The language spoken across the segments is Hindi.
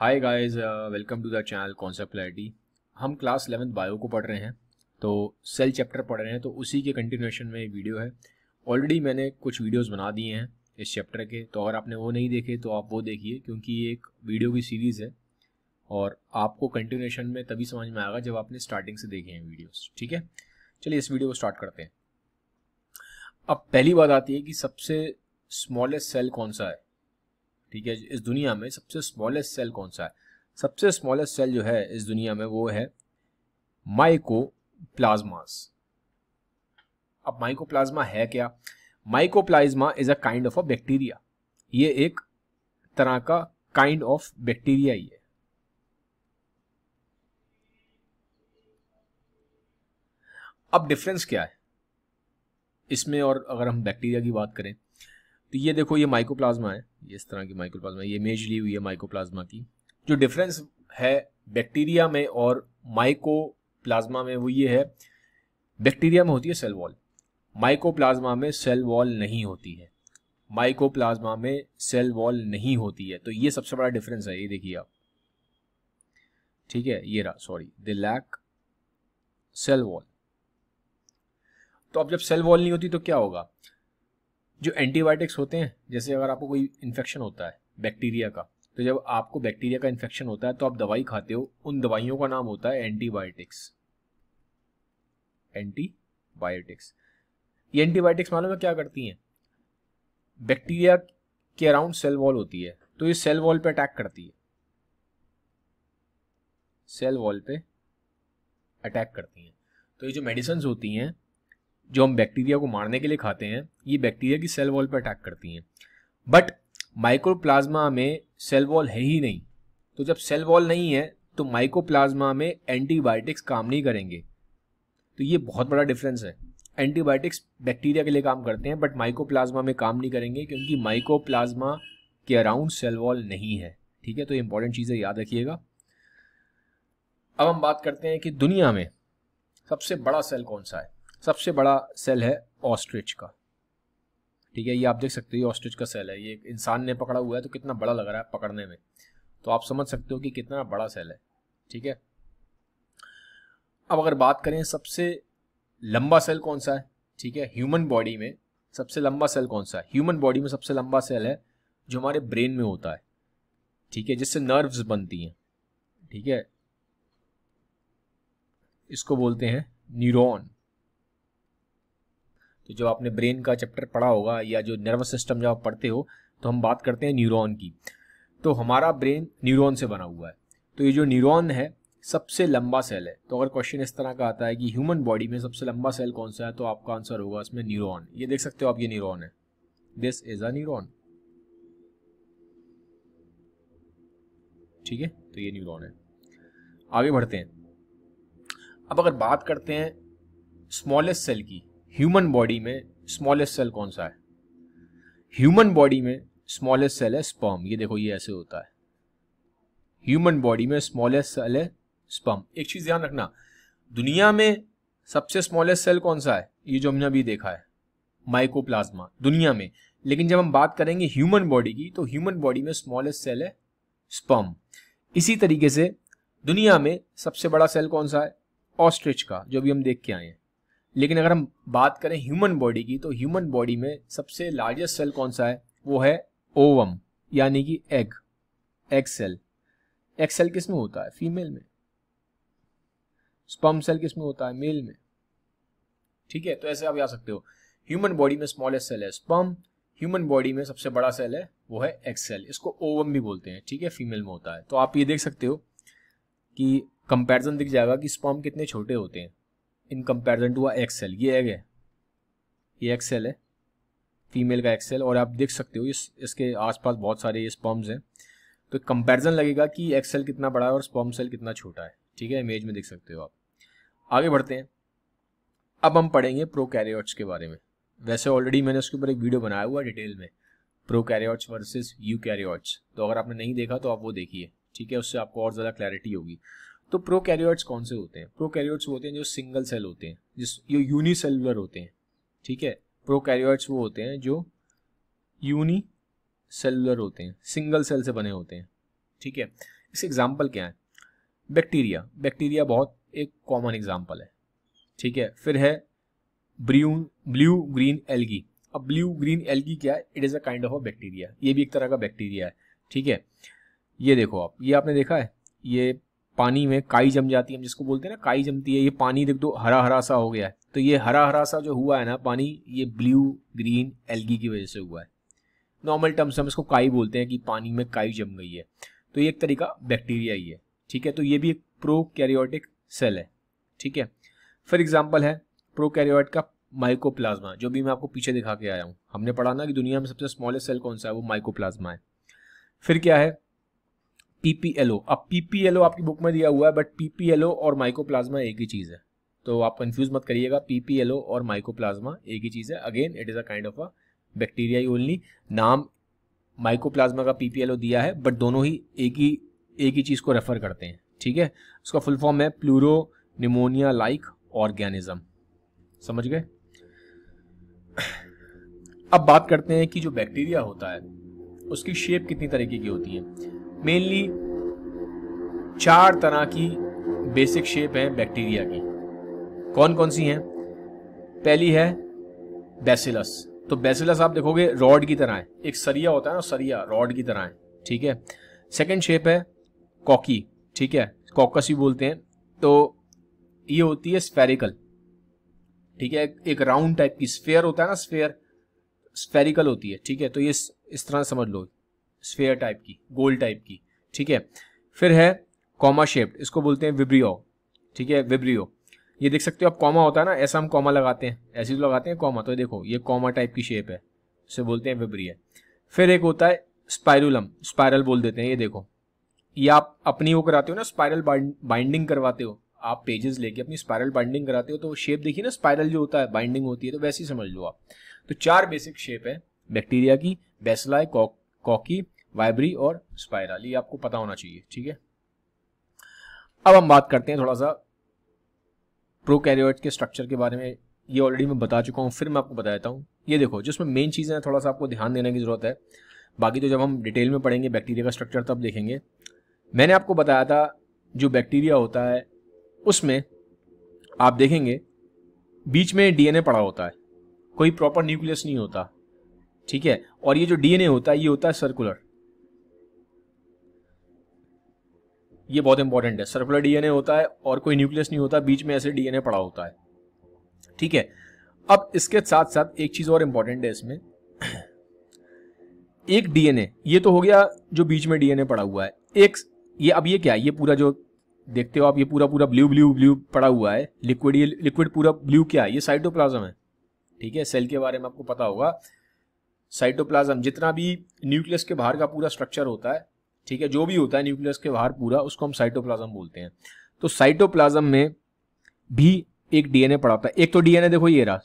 Hi guys welcome to the channel concept clarity हम क्लास 11 बायो को पढ़ रहे हैं तो सेल चैप्टर पढ़ रहे हैं तो उसी के कंटिन्यूएशन में वीडियो है। ऑलरेडी मैंने कुछ वीडियोस बना दिए हैं इस चैप्टर के तो अगर आपने वो नहीं देखे तो आप वो देखिए, क्योंकि ये एक वीडियो की सीरीज़ है। और आपको कंटिन्यूएशन में तभी समझ में आएगा जब आपने स्टार्टिंग से देखे हैं वीडियोज़ ठीक है? चलिए इस वीडियो को स्टार्ट करते हैं। अब पहली बात आती है कि सबसे स्मॉलेस्ट सेल कौन सा है? ठीक है इस दुनिया में सबसे स्मॉलेस्ट सेल कौन सा है? सबसे स्मॉलेस्ट सेल जो है इस दुनिया में वो है माइकोप्लाज्मास अब माइकोप्लाज्मा है क्या? Mycoplasma is a kind of a bacteria ये एक तरह का काइंड ऑफ़ बैक्टीरिया ही है। अब डिफरेंस क्या है? इसमें और अगर हम बैक्टीरिया की बात करें तो ये देखो, ये माइकोप्लाज्मा है। ये इस तरह की माइक्रोप्लाज्मा ये इमेज ली हुई है माइकोप्लाज्मा की। जो डिफरेंस है बैक्टीरिया में और माइकोप्लाज्मा में वो ये है बैक्टीरिया में होती है सेल वॉल माइकोप्लाज्मा में सेल वॉल नहीं होती है। माइकोप्लाज्मा में सेल वॉल नहीं होती है। तो ये सबसे बड़ा डिफरेंस है, ये देखिए आप। ठीक है, ये रहा sorry the lack cell wall तो अब जब सेल वॉल नहीं होती तो क्या होगा? जो एंटीबायोटिक्स होते हैं, जैसे अगर आपको कोई इन्फेक्शन होता है बैक्टीरिया का तो जब आपको बैक्टीरिया का इन्फेक्शन होता है तो आप दवाई खाते हो, उन दवाइयों का नाम होता है एंटीबायोटिक्स। एंटीबायोटिक्स। ये एंटीबायोटिक्स मालूम है क्या करती हैं? बैक्टीरिया के अराउंड सेल वॉल होती है तो ये सेल वॉल पे अटैक करती है। सेल वॉल पे अटैक करती हैं। तो ये जो मेडिसिन होती हैं जो हम बैक्टीरिया को मारने के लिए खाते हैं, ये बैक्टीरिया की सेल वॉल पर अटैक करती हैं। बट माइक्रोप्लाज्मा में सेल वॉल है ही नहीं। तो जब सेल वॉल नहीं है तो माइक्रोप्लाज्मा में एंटीबायोटिक्स काम नहीं करेंगे। तो ये बहुत बड़ा डिफरेंस है। एंटीबायोटिक्स बैक्टीरिया के लिए काम करते हैं बट माइक्रोप्लाज्मा में काम नहीं करेंगे, क्योंकि माइक्रोप्लाज्मा के अराउंड सेल वॉल नहीं है। ठीक है? तो इंपॉर्टेंट चीज़ें याद रखिएगा। अब हम बात करते हैं कि दुनिया में सबसे बड़ा सेल कौन सा है? सबसे बड़ा सेल है ऑस्ट्रिच का। ठीक है, ये आप देख सकते हो ऑस्ट्रिच का सेल है। ये इंसान ने पकड़ा हुआ है तो कितना बड़ा लग रहा है पकड़ने में। तो आप समझ सकते हो कि कितना बड़ा सेल है। ठीक है? अब अगर बात करें, सबसे लंबा सेल कौन सा है? ठीक है, ह्यूमन बॉडी में सबसे लंबा सेल कौन सा है? ह्यूमन बॉडी में सबसे लंबा सेल है जो हमारे ब्रेन में होता है। ठीक है, जिससे नर्व्स बनती हैं। ठीक है? इसको बोलते हैं न्यूरॉन। तो जब आपने ब्रेन का चैप्टर पढ़ा होगा या जो नर्वस सिस्टम जब आप पढ़ते हो तो हम बात करते हैं न्यूरॉन की। तो हमारा ब्रेन न्यूरॉन से बना हुआ है। तो ये जो न्यूरॉन है, सबसे लंबा सेल है। तो अगर क्वेश्चन इस तरह का आता है कि ह्यूमन बॉडी में सबसे लंबा सेल कौन सा है तो आपका आंसर होगा इसमें न्यूरॉन। ये देख सकते हो आप, ये न्यूरॉन है। दिस इज़ अ न्यूरॉन ठीक है? तो ये न्यूरॉन है। आगे बढ़ते हैं। अब अगर बात करते हैं स्मॉलेस्ट सेल की ह्यूमन बॉडी में स्मॉलेस्ट सेल कौन सा है? ह्यूमन बॉडी में स्मॉलेस्ट सेल है स्पर्म ये देखो, ये ऐसे होता है। ह्यूमन बॉडी में स्मॉलेस्ट सेल है स्पर्म एक चीज़ ध्यान रखना, दुनिया में सबसे स्मॉलेस्ट सेल कौन सा है? ये जो हमने अभी देखा है माइकोप्लाज्मा दुनिया में। लेकिन जब हम बात करेंगे ह्यूमन बॉडी की तो ह्यूमन बॉडी में स्मॉलेस्ट सेल है स्पर्म इसी तरीके से दुनिया में सबसे बड़ा सेल कौन सा है? ऑस्ट्रिच का, जो भी हम देख के आए हैं। लेकिन अगर हम बात करें ह्यूमन बॉडी की तो ह्यूमन बॉडी में सबसे लार्जेस्ट सेल कौन सा है? वो है ओवम यानी कि egg egg cell egg cell किसमें होता है? फीमेल में. स्पम सेल किसमें होता है? मेल में. ठीक है? तो ऐसे आप आ सकते हो. ह्यूमन बॉडी में स्मॉलेस्ट सेल है स्पम ह्यूमन बॉडी में सबसे बड़ा सेल है, वो है एक्स सेल इसको ओवम भी बोलते हैं, ठीक है? फीमेल में होता है. तो आप ये देख सकते हो कि कंपैरिजन दिख जाएगा कि स्पम कितने छोटे होते हैं. In comparison to egg cell ये एग है ये एक्सेल है फीमेल का एक्सेल और आप देख सकते हो इस, इसके आसपास बहुत सारे ये स्पॉम्स हैं। तो कंपैरिजन लगेगा कि एक्सेल कितना बड़ा है और स्पॉम सेल कितना छोटा है, ठीक है? इमेज में देख सकते हो आप। आगे बढ़ते हैं। अब हम पढ़ेंगे प्रो के बारे में। वैसे ऑलरेडी मैंने उसके ऊपर एक वीडियो बनाया हुआ डिटेल में। Prokaryotes versus eukaryotes तो अगर आपने नहीं देखा तो आप वो देखिए, ठीक है? उससे आपको और ज़्यादा क्लैरिटी होगी। तो प्रोकैरियोट्स कौन से होते हैं? प्रोकैरियोट्स होते हैं जो सिंगल सेल होते हैं, जिस, जो यूनिसेलुलर होते हैं, ठीक है? प्रोकैरियोट्स वो होते हैं जो यूनी सेलुलर होते हैं सिंगल सेल से बने होते हैं, ठीक है? इस एग्ज़ाम्पल क्या है? बैक्टीरिया बैक्टीरिया बहुत एक कॉमन एग्ज़ाम्पल है, ठीक है? फिर है ब्रू ब्लू ग्रीन एल्गी अब ब्लू ग्रीन एल्गी क्या है? It is a kind of a bacteria ये भी एक तरह का बैक्टीरिया है, ठीक है? ये देखो आप, ये आपने देखा है? ये पानी में काई जम जाती है जिसको बोलते हैं ना, काई जमती है, ये पानी देख दो हरा हरा सा हो गया है। तो ये हरा हरा सा जो हुआ है ना पानी, ये ब्लू, ग्रीन, एल्गी की वजह से हुआ है। नॉर्मल टर्म्स हम इसको काई बोलते हैं कि पानी में काई जम गई है। तो ये एक तरीका बैक्टीरिया ही है, ठीक है? तो ये भी एक प्रो कैरियोटिक सेल है, ठीक है? फॉर एग्ज़ाम्पल है प्रो कैरियोट का माइकोप्लाज्मा जो भी मैं आपको पीछे दिखा के आया हूँ। हमने पढ़ा ना कि दुनिया में सबसे स्मॉलेस्ट सेल कौन सा है? वो माइकोप्लाज्मा है। फिर क्या है? पीपीएलओ अब पीपीएलओ आपकी बुक में दिया हुआ है बट पीपीएलओ और माइकोप्लाज्मा एक ही चीज़ है। तो आप कंफ्यूज मत करिएगा पीपीएलओ और माइकोप्लाज्मा एक ही चीज़ है। Again it is a kind of a bacteria only नाम माइकोप्लाज्मा का पीपीएलओ दिया है बट दोनों ही एक ही एक ही चीज़ को रेफर करते हैं, ठीक है? उसका फुल फॉर्म है प्लूरो निमोनिया लाइक ऑर्गेनिज्म समझ गए? अब बात करते हैं कि जो बैक्टीरिया होता है, उसकी शेप कितनी तरीके की होती है। मेनली चार तरह की बेसिक शेप है बैक्टीरिया की। कौन कौन सी हैं? पहली है बेसिलस तो बेसिलस आप देखोगे रॉड की तरह है। एक सरिया होता है ना, सरिया रॉड की तरह है। ठीक है? सेकंड शेप है कॉकी ठीक है? कॉकस भी बोलते हैं। तो ये होती है स्फेरिकल ठीक है? एक राउंड टाइप की स्फेयर होता है ना स्फेयर स्फेरिकल होती है। ठीक है? तो ये इस तरह समझ लो। स्फेयर टाइप की, गोल टाइप की, ठीक है? फिर है कॉमा शेप्ड, इसको बोलते हैं विब्रियो, ठीक है? विब्रियो। ये देख सकते हो आप, कॉमा होता है ना, ऐसा हम कॉमा लगाते हैं, ऐसे तो लगाते हैं कॉमा तो देखो, ये कॉमा टाइप की शेप है, इसे बोलते हैं विब्रिय। फिर एक होता है स्पायरुलम स्पायरल बोल देते हैं, ये देखो। ये आप अपनी वो कराते हो ना स्पायरल बाइंडिंग करवाते हो, आप पेजेस लेके अपनी स्पायरल बाइंडिंग कराते हो तो शेप देखिए ना स्पायरल जो होता है, बाइंडिंग होती है तो वैसे ही समझ लो आप। तो चार बेसिक शेप है, बैक्टीरिया की बेसलाई कॉकी वाइब्री और स्पायरल ये आपको पता होना चाहिए, ठीक है? अब हम बात करते हैं थोड़ा सा प्रोकैरियोट के स्ट्रक्चर के बारे में। ये ऑलरेडी मैं बता चुका हूँ, फिर मैं आपको बता देता हूँ। ये देखो, जिसमें मेन चीज़ें हैं, थोड़ा सा आपको ध्यान देने की ज़रूरत है। बाकी तो जब हम डिटेल में पढ़ेंगे बैक्टीरिया का स्ट्रक्चर तब देखेंगे। मैंने आपको बताया था, जो बैक्टीरिया होता है, उसमें आप देखेंगे, बीच में डीएनए पड़ा होता है। कोई प्रॉपर न्यूक्लियस नहीं होता, ठीक है? और ये जो डीएनए होता है, ये होता है सर्कुलर ये बहुत इंपॉर्टेंट है। सर्कुलर डीएनए होता है और कोई न्यूक्लियस नहीं होता, बीच में ऐसे डीएनए पड़ा होता है। ठीक है? अब इसके साथ साथ एक चीज़ और इंपॉर्टेंट है इसमें। एक डीएनए ये तो हो गया जो बीच में डीएनए पड़ा हुआ है। एक, ये अब ये क्या है? ये पूरा जो देखते हो आप, ये पूरा पूरा ब्लू ब्लू ब्लू पड़ा हुआ है। लिक्विड ये लिक्विड पूरा ब्लू क्या है? ये साइटोप्लाज्म है। ठीक है? सेल के बारे में आपको पता होगा। साइटोप्लाज्म जितना भी न्यूक्लियस के बाहर का पूरा स्ट्रक्चर होता है ठीक है, जो भी होता है न्यूक्लियस के बाहर पूरा, उसको हम साइटोप्लाज्म बोलते हैं। तो साइटोप्लाज्म में भी एक डीएनए पड़ा होता है। एक तो डीएनए देखो ये रहा,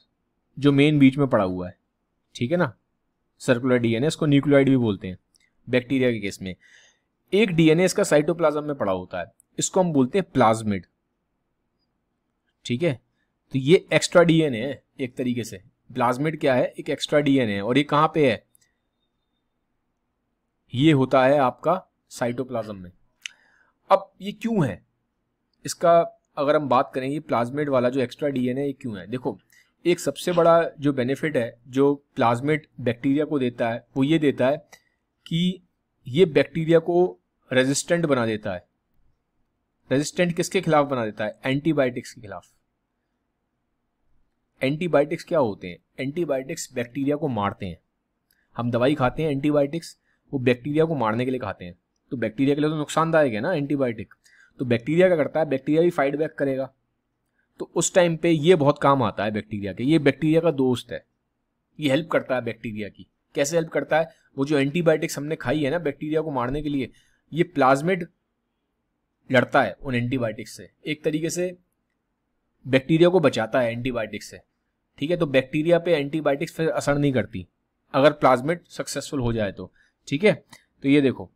जो मेन बीच में पड़ा हुआ है, ठीक है ना? सर्कुलर डीएनए इसको न्यूक्लियोइड भी बोलते हैं बैक्टीरिया के केस में। एक डीएनए इसका साइटोप्लाज्म में पड़ा होता है, इसको हम बोलते हैं प्लाज्मिड ठीक है? तो ये एक्स्ट्रा डीएनए है, एक तरीके से। प्लाज्मिड क्या है? एक एक्स्ट्रा डीएनए है। और ये कहाँ पे है? ये होता है आपका साइटोप्लाज्म में। अब ये क्यों है? इसका अगर हम बात करें, ये प्लाज्मेट वाला जो एक्स्ट्रा डीएनए ये क्यों है? देखो, एक सबसे बड़ा जो बेनिफिट है, जो प्लाज्मेट बैक्टीरिया को देता है, वो ये देता है कि ये बैक्टीरिया को रेजिस्टेंट बना देता है। रेजिस्टेंट किसके खिलाफ बना देता है? एंटीबायोटिक्स के खिलाफ। एंटीबायोटिक्स क्या होते हैं? एंटीबायोटिक्स बैक्टीरिया को मारते हैं। हम दवाई खाते हैं एंटीबायोटिक्स, वो बैक्टीरिया को मारने के लिए खाते हैं। तो बैक्टीरिया के लिए तो नुकसानदायक है ना एंटीबायोटिक तो बैक्टीरिया क्या करता है? बैक्टीरिया भी फाइट बैक करेगा। तो उस टाइम पे ये बहुत काम आता है बैक्टीरिया के। ये बैक्टीरिया का दोस्त है। ये हेल्प करता है बैक्टीरिया की। कैसे हेल्प करता है? वो जो एंटीबायोटिक्स हमने खाई है ना बैक्टीरिया को मारने के लिए, ये प्लाज्मिड लड़ता है उन एंटीबायोटिक्स से। एक तरीके से बैक्टीरिया को बचाता है एंटीबायोटिक्स से। ठीक है? तो बैक्टीरिया पे एंटीबायोटिक्स फिर असर नहीं करती। अगर प्लाज्मिड सक्सेसफुल हो जाए तो। ठीक है? तो ये देखो।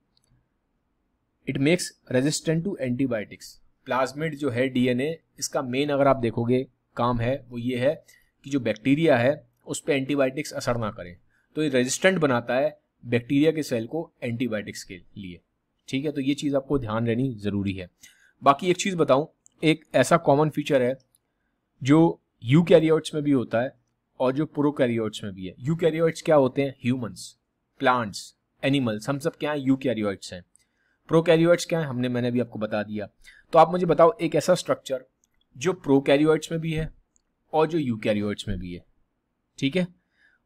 It makes resistant to antibiotics plasmid जो है डीएनए इसका मेन अगर आप देखोगे, काम है, वो ये है कि जो बैक्टीरिया है, उस पर एंटीबायोटिक्स असर ना करें। तो ये रेजिस्टेंट बनाता है बैक्टीरिया के सेल को एंटीबायोटिक्स के लिए। ठीक है? तो ये चीज़ आपको ध्यान रहनी ज़रूरी है। बाकी एक चीज़ बताऊँ, एक ऐसा कॉमन फीचर है जो यू में भी होता है और जो प्रो में भी है। यू क्या होते हैं? ह्यूमन्स प्लांट्स एनिमल्स हम सब क्या है? यू हैं। प्रो कैरियोट्स क्या है? हमने, मैंने भी आपको बता दिया। तो आप मुझे बताओ, एक ऐसा स्ट्रक्चर जो प्रो कैरियोट्स में भी है और जो यू कैरियोट्स में भी है। ठीक है?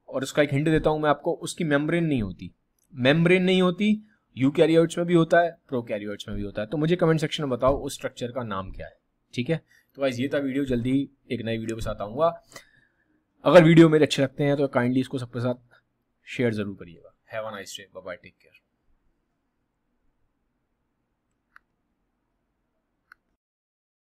और उसका एक हिंट देता हूँ मैं आपको, उसकी मेम्ब्रेन नहीं होती। मेम्ब्रेन नहीं होती यू कैरियोट्स में भी होता है प्रो कैरियोट्स में भी होता है। तो मुझे कमेंट सेक्शन में बताओ, उस स्ट्रक्चर का नाम क्या है। ठीक है? तो वाइज ये था वीडियो जल्दी एक नई वीडियो के साथ आऊँगा। अगर वीडियो मेरे अच्छे लगते हैं तो काइंडली इसको सबके साथ शेयर ज़रूर करिएगा। Have a nice day bye take care